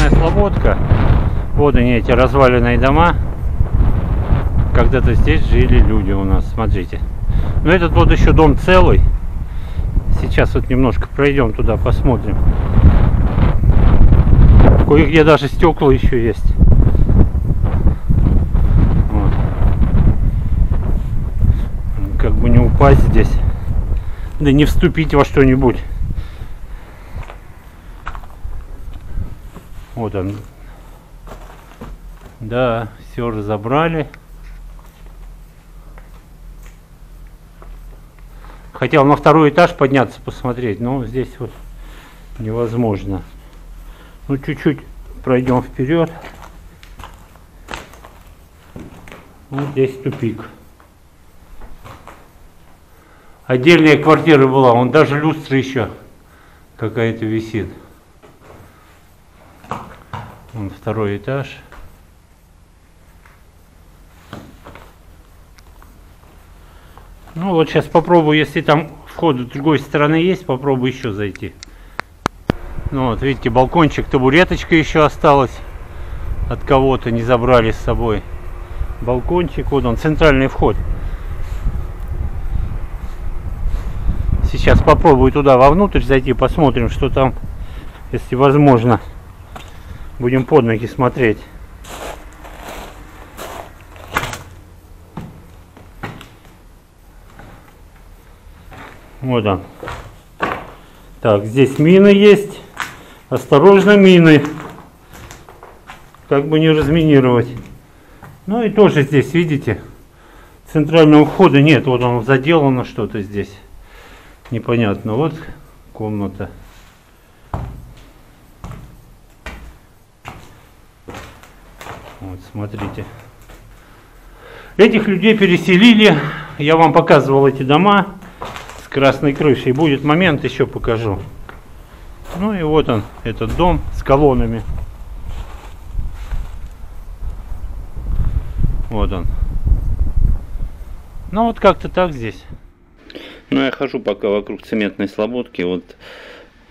Красная Слободка. Вот они, эти разваленные дома. Когда-то здесь жили люди у нас, смотрите. Но этот вот еще дом целый. Сейчас вот немножко пройдем туда, посмотрим. Кое-где даже стекла еще есть. Вот. Как бы не упасть здесь. Да не вступить во что-нибудь. Вот он. Да, все разобрали. Хотел на второй этаж подняться, посмотреть, но здесь вот невозможно. Ну, чуть-чуть пройдем вперед. Вот здесь тупик. Отдельная квартира была, он даже люстра еще какая-то висит. Вон второй этаж. Ну вот сейчас попробую, если там вход с другой стороны есть, попробую еще зайти. Ну вот, видите, балкончик, табуреточка еще осталась. От кого-то не забрали с собой. Балкончик, вот он, центральный вход. Сейчас попробую туда вовнутрь зайти, посмотрим, что там, если возможно. Будем под ноги смотреть. Вот он. Так, здесь мины есть. Осторожно, мины. Как бы не разминировать. Ну и тоже здесь, видите, центрального входа нет. Вот он заделано что-то здесь. Непонятно. Вот комната. Вот, смотрите. Этих людей переселили. Я вам показывал эти дома красной крышей. Будет момент, еще покажу. Ну и вот он, этот дом с колоннами. Вот он. Ну вот как-то так здесь. Ну я хожу пока вокруг цементной слободки, вот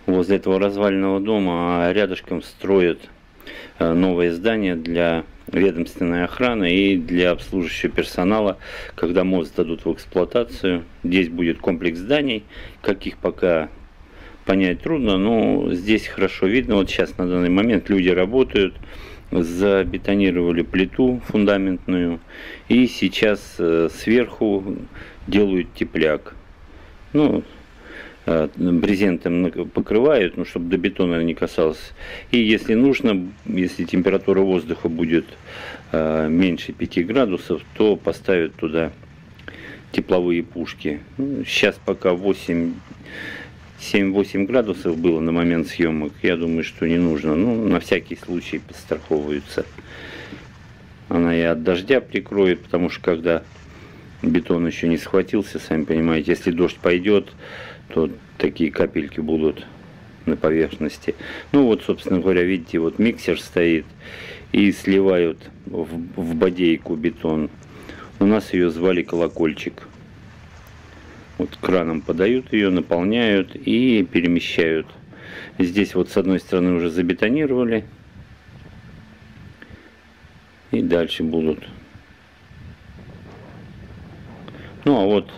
возле этого разваленного дома, а рядышком строят э, новое здание для ведомственной охраны и для обслуживающего персонала, когда мост дадут в эксплуатацию. Здесь будет комплекс зданий, каких пока понять трудно, но здесь хорошо видно. Вот сейчас на данный момент люди работают, забетонировали плиту фундаментную и сейчас э, сверху делают тепляк. Ну, брезентом покрывают, ну, чтобы до бетона не касалось. И если нужно, если температура воздуха будет э, меньше 5 градусов, то поставят туда тепловые пушки. Ну, сейчас пока 8 7-8 градусов было на момент съемок, я думаю, что не нужно. Ну, на всякий случай подстраховываются. Она и от дождя прикроет, потому что когда бетон еще не схватился, сами понимаете, если дождь пойдет, то такие капельки будут на поверхности. Ну вот, собственно говоря, видите, вот миксер стоит и сливают в, в бодейку бетон. У нас ее звали колокольчик. Вот краном подают ее, наполняют и перемещают. Здесь вот с одной стороны уже забетонировали. И дальше будут. Ну а вот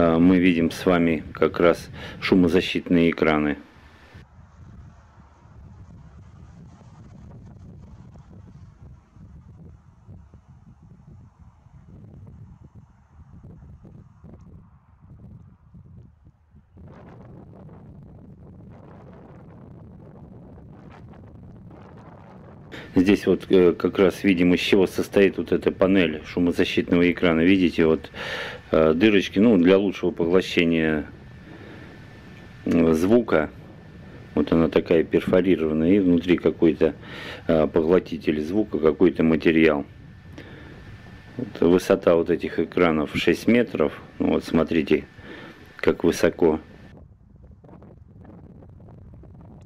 мы видим с вами как раз шумозащитные экраны. Здесь вот э, как раз видим, из чего состоит вот эта панель шумозащитного экрана. Видите, вот дырочки, ну, для лучшего поглощения э, звука. Вот она такая перфорированная, и внутри какой-то э, поглотитель звука, какой-то материал. Вот высота вот этих экранов 6 метров. Ну, вот смотрите, как высоко.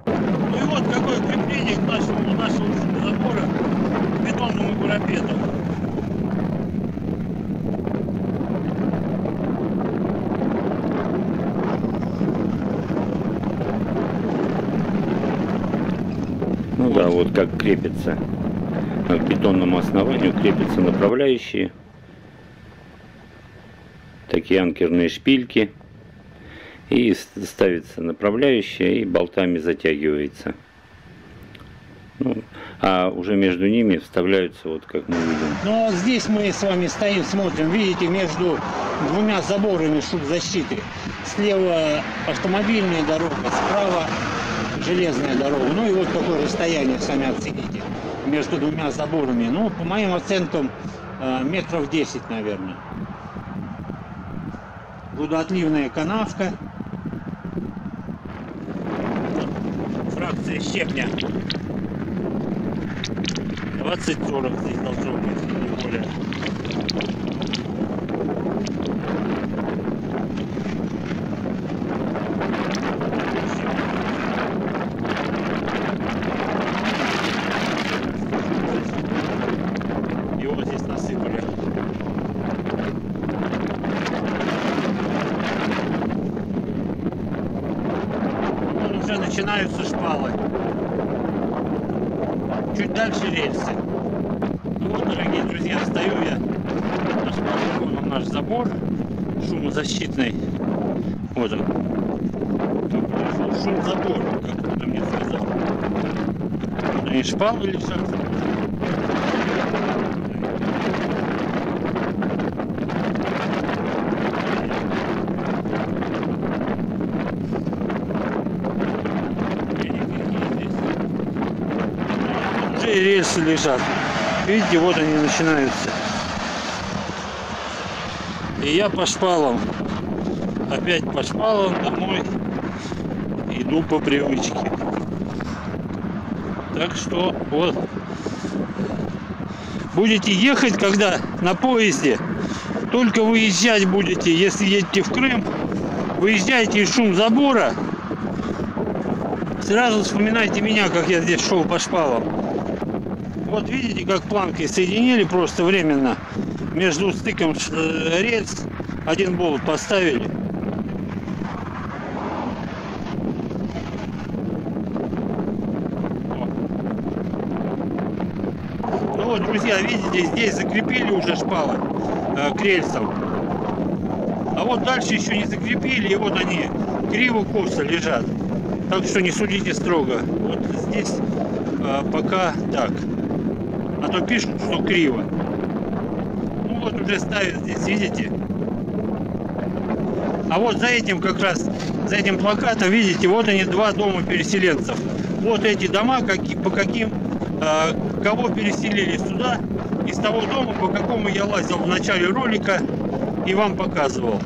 Ну и вот какое крепление к нашему, нашему забора бетонному парапету. Да, крепится к бетонному основанию крепятся направляющие. Такие анкерные шпильки. И ставится направляющая и болтами затягивается. Ну, а уже между ними вставляются, вот как мы видим. Ну, вот здесь мы с вами стоим, смотрим, видите, между двумя заборами шубзащиты. Слева автомобильная дорога, справа железная дорога. Ну и вот какое расстояние, сами оцените, между двумя заборами. Ну, по моим оценкам, э, метров 10, наверное. Водоотливная канавка. Фракция щепня 20-40 здесь должно быть, не более. Его здесь насыпали. Вот уже начинаются шпалы. Чуть дальше рельсы. Ну вот, дорогие друзья, стою я на вон наш забор шумозащитный. Вот он. Шум забор, как кто-то мне сказал. Они шпалы лежат. Рельсы лежат. Видите, вот они начинаются. И я по шпалам, опять по шпалам домой иду по привычке. Так что вот будете ехать, когда на поезде, только выезжать будете, если едете в Крым, выезжайте из шум забора, сразу вспоминайте меня, как я здесь шел по шпалам. Вот видите, как планкой соединили просто временно между стыком э, рельс. Один болт поставили. Ну вот, друзья, видите, здесь закрепили уже шпалы э, к рельсам. А вот дальше еще не закрепили, и вот они криво-косо лежат. Так что не судите строго. Вот здесь э, пока так. А то пишут, что криво. Ну вот уже ставят здесь, видите? А вот за этим как раз, за этим плакатом, видите, вот они два дома переселенцев. Вот эти дома, как, по каким, э, кого переселили сюда, из того дома, по какому я лазил в начале ролика и вам показывал.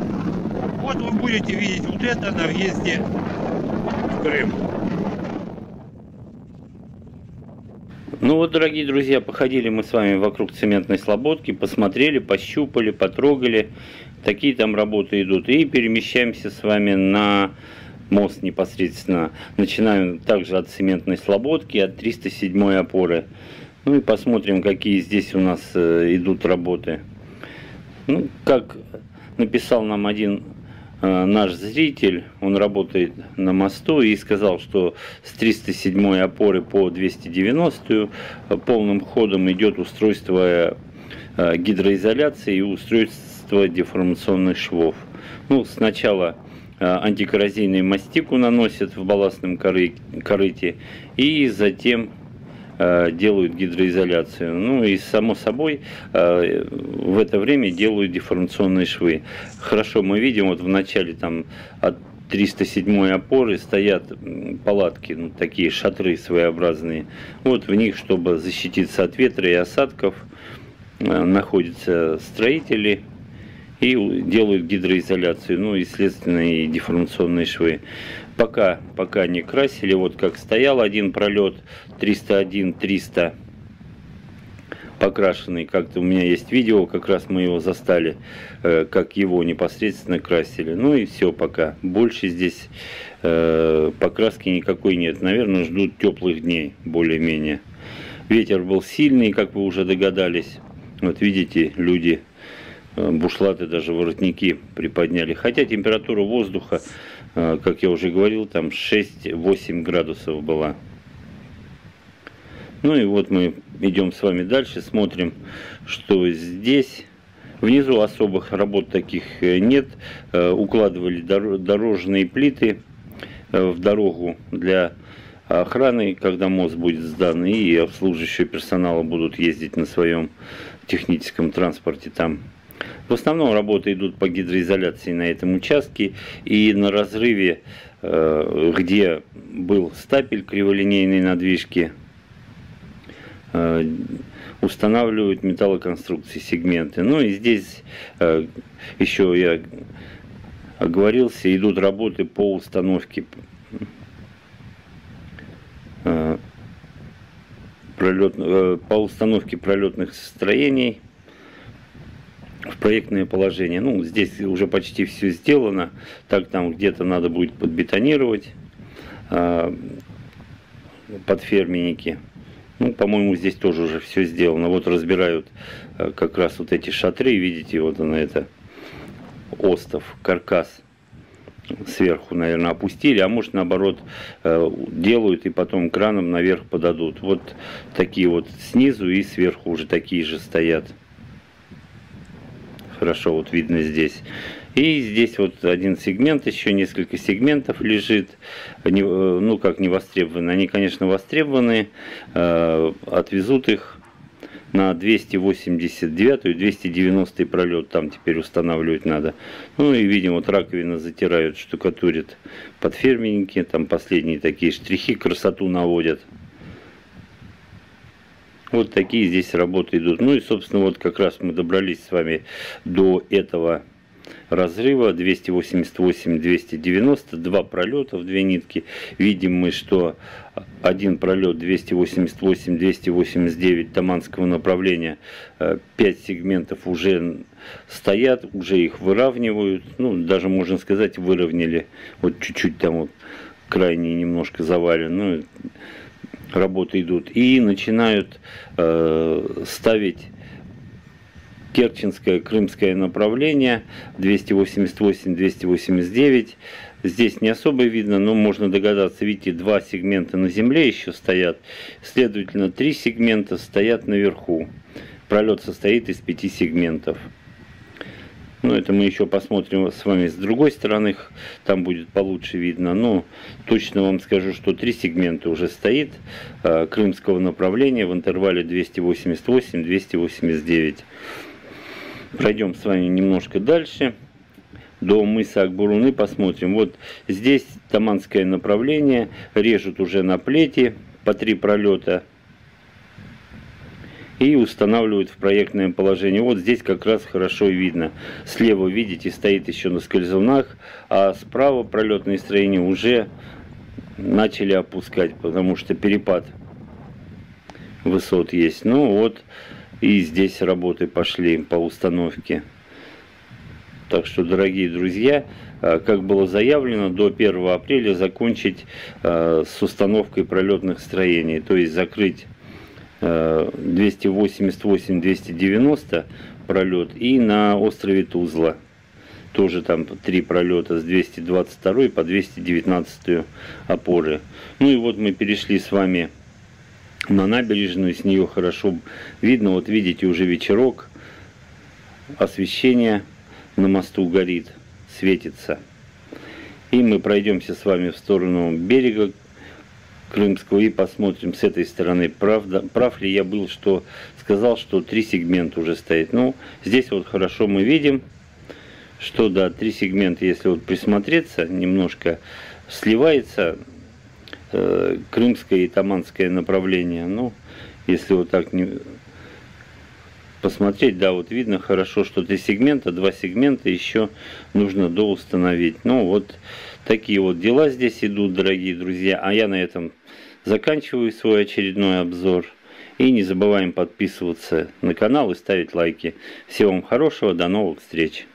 Вот вы будете видеть вот это на въезде в Крым. Ну вот, дорогие друзья, походили мы с вами вокруг цементной слободки, посмотрели, пощупали, потрогали. Такие там работы идут. И перемещаемся с вами на мост непосредственно. Начинаем также от цементной слободки, от 307 опоры. Ну и посмотрим, какие здесь у нас э, идут работы. Ну, как написал нам один наш зритель, он работает на мосту и сказал, что с 307 опоры по 290 полным ходом идет устройство э, гидроизоляции и устройство деформационных швов. Ну, сначала э, антикоррозийный мастику наносят в балластном коры- корыте и затем э, делают гидроизоляцию. Ну и само собой э, в это время делают деформационные швы. Хорошо, мы видим вот в начале там от 307 опоры стоят палатки, ну, такие шатры своеобразные. Вот в них, чтобы защититься от ветра и осадков, э, находятся строители и делают гидроизоляцию, ну и, естественно, и деформационные швы. Пока, пока не красили, вот как стоял один пролет 301-300 покрашенный, как-то у меня есть видео, как раз мы его застали, э, как его непосредственно красили. Ну и все пока. Больше здесь э, покраски никакой нет. Наверное, ждут теплых дней, более-менее. Ветер был сильный, как вы уже догадались. Вот видите, люди бушлаты, даже воротники приподняли. Хотя температура воздуха, э, как я уже говорил, там 6-8 градусов была. Ну и вот мы идем с вами дальше, смотрим, что здесь. Внизу особых работ таких э, нет. Э, укладывали дорожные плиты э, в дорогу для охраны, когда мост будет сдан, и обслуживающие персонала будут ездить на своем техническом транспорте там. В основном работы идут по гидроизоляции на этом участке и на разрыве, где был стапель криволинейной надвижки, устанавливают металлоконструкции, сегменты. Ну и здесь э, еще я оговорился, идут работы по установке э, пролет, э, по установке пролетных строений в проектное положение. Ну, здесь уже почти все сделано. Так там где-то надо будет подбетонировать э, под ферменники. Ну, по-моему, здесь тоже уже все сделано. Вот разбирают э, как раз вот эти шатры, видите, вот она это остов, каркас сверху, наверное, опустили, а может, наоборот, э, делают и потом краном наверх подадут. Вот такие вот снизу и сверху уже такие же стоят. Хорошо вот видно здесь. И здесь вот один сегмент, еще несколько сегментов лежит, э, ну как не востребованы. Они, конечно, востребованы, э, отвезут их на 289 и 290 пролет, там теперь устанавливать надо. Ну и видим, вот раковина затирают, штукатурят под ферменники, там последние такие штрихи красоту наводят. Вот такие здесь работы идут. Ну и, собственно, вот как раз мы добрались с вами до этого разрыва 288-290, два пролета в две нитки. Видим мы, что один пролет 288-289 Таманского направления, 5 э, сегментов уже стоят, уже их выравнивают, ну, даже можно сказать, выровняли, вот чуть-чуть там вот крайне немножко завален, ну, работы идут, и начинают э, ставить Керченское, Крымское направление 288-289. Здесь не особо видно, но можно догадаться, видите, два сегмента на земле еще стоят, следовательно, три сегмента стоят наверху. Пролет состоит из пяти сегментов. Ну, это мы еще посмотрим с вами с другой стороны, там будет получше видно. Но точно вам скажу, что три сегмента уже стоит э, крымского направления в интервале 288-289. Пройдем с вами немножко дальше. До мыса Акбуруны посмотрим. Вот здесь таманское направление. Режут уже на плете по три пролета. И устанавливают в проектное положение. Вот здесь как раз хорошо видно. Слева, видите, стоит еще на скользунах. А справа пролетные строения уже начали опускать, потому что перепад высот есть. Ну вот и здесь работы пошли по установке. Так что, дорогие друзья, э, как было заявлено, до 1 апреля закончить э, с установкой пролетных строений, то есть закрыть 288-290 э, пролет и на острове Тузла. Тоже там три пролета с 222 по 219 опоры. Ну и вот мы перешли с вами на набережную, с нее хорошо видно. Вот видите, уже вечерок, освещение на мосту горит, светится. И мы пройдемся с вами в сторону берега Крымского и посмотрим с этой стороны, правда, прав ли я был, что сказал, что три сегмента уже стоит. Ну, здесь вот хорошо мы видим, что да, три сегмента, если вот присмотреться, немножко сливается э, крымское и таманское направление. Ну, если вот так не посмотреть, да, вот видно хорошо, что три сегмента, два сегмента еще нужно доустановить. Ну, вот такие вот дела здесь идут, дорогие друзья. А я на этом заканчиваю свой очередной обзор. И не забываем подписываться на канал и ставить лайки. Всего вам хорошего, до новых встреч!